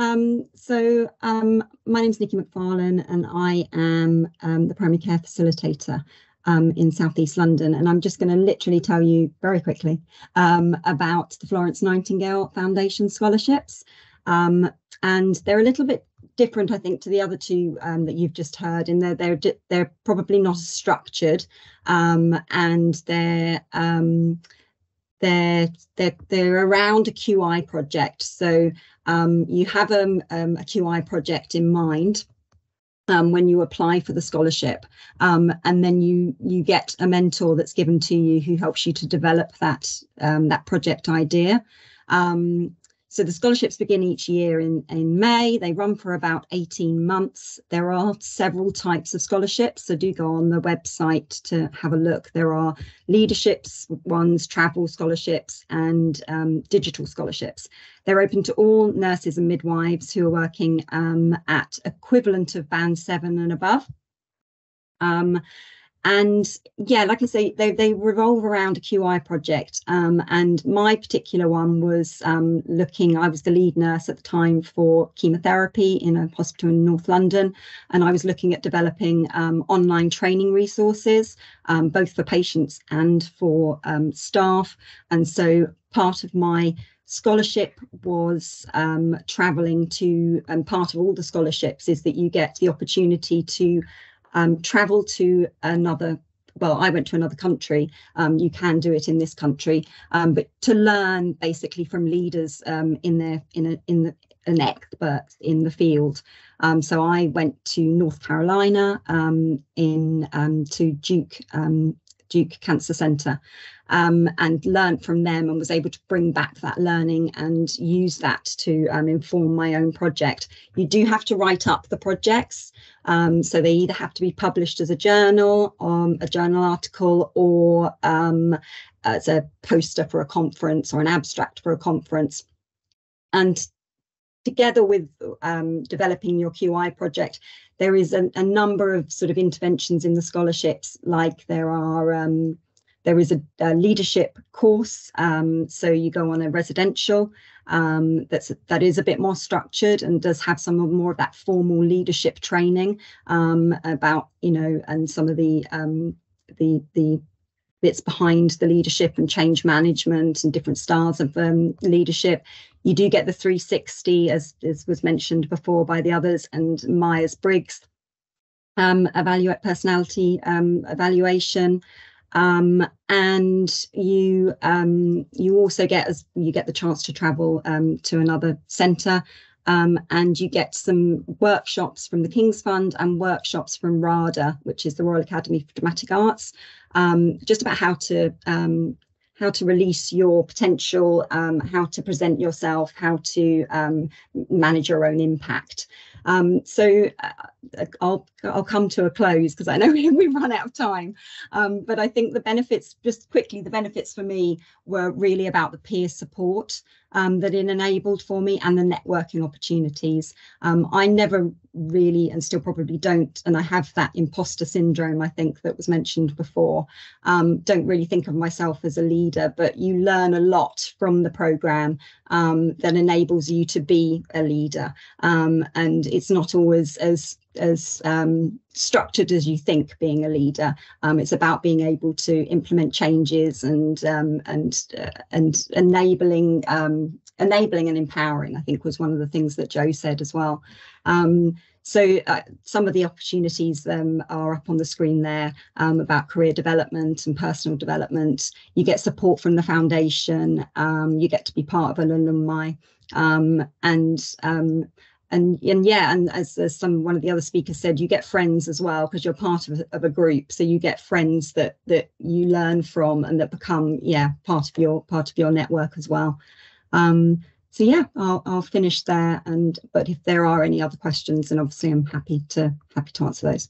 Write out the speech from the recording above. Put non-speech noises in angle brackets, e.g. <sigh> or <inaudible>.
Um, so um, my name is Nikki MacFarlane and I am um, the primary care facilitator um, in Southeast London. And I'm just going to literally tell you very quickly um, about the Florence Nightingale Foundation scholarships. Um, and they're a little bit different, I think, to the other two um, that you've just heard. In that they're they're probably not structured, um, and they're um, they're they're they're around a QI project. So um, you have um, um, a QI project in mind. Um, when you apply for the scholarship, um, and then you you get a mentor that's given to you who helps you to develop that um, that project idea. Um, so the scholarships begin each year in, in May. They run for about 18 months. There are several types of scholarships, so do go on the website to have a look. There are leaderships ones, travel scholarships, and um, digital scholarships. They're open to all nurses and midwives who are working um, at equivalent of band seven and above. Um, and yeah like i say they, they revolve around a qi project. Um, and my particular one was um, looking i was the lead nurse at the time for chemotherapy in a hospital in north london. And i was looking at developing um, online training resources um, both for patients and for um, staff. And so part of my scholarship was um, traveling to and part of all the scholarships is that you get the opportunity to um, travel to another well, I went to another country. Um, you can do it in this country, um, but to learn basically from leaders um, in their in a in the an expert in the field. Um, so I went to North Carolina um, in um, to Duke Duke Cancer Centre um, and learned from them and was able to bring back that learning and use that to um, inform my own project. You do have to write up the projects. Um, so they either have to be published as a journal, um, a journal article, or um, as a poster for a conference or an abstract for a conference. And together with um, developing your QI project, there is a, a, number of sort of interventions in the scholarships, like there are um, there is a, a leadership course, um, so you go on a residential um, that's that is a bit more structured and does have some more of that formal leadership training um, about you know and some of the um, the the bits behind the leadership and change management and different styles of um, leadership. You do get the 360, as, as was mentioned before by the others, and Myers Briggs um, evaluate personality um, evaluation. Um, and you um, you also get as you get the chance to travel um, to another centre um, and you get some workshops from the King's Fund and workshops from RADA, which is the Royal Academy for Dramatic Arts, um, just about how to um, how to release your potential, um, how to present yourself, how to um, manage your own impact. Um, so uh, I'll I'll come to a close because I know <laughs> we, we run out of time. Um, but I think the benefits, just quickly, the benefits for me were really about the peer support um, that it enabled for me and the networking opportunities. Um, I never really, and still probably don't, and I have that imposter syndrome, I think, that was mentioned before. Um, don't really think of myself as a leader, but you learn a lot from the program um, that enables you to be a leader. Um, and it's not always as as um, structured as you think being a leader. Um, it's about being able to implement changes and um, and uh, and enabling enabling and empowering. I think was one of the things that Joe said as well. Um, so uh, some of the opportunities um, are up on the screen there about career development and personal development. You get support from the foundation. you get to be part of an alumni. Um, and um, and and yeah and as, as some one of the other speakers said you get friends as well because you're part of, of a group so you get friends that that you learn from and that become yeah part of your part of your network as well um so yeah i'll, I'll finish there and but if there are any other questions then obviously i'm happy to happy to answer those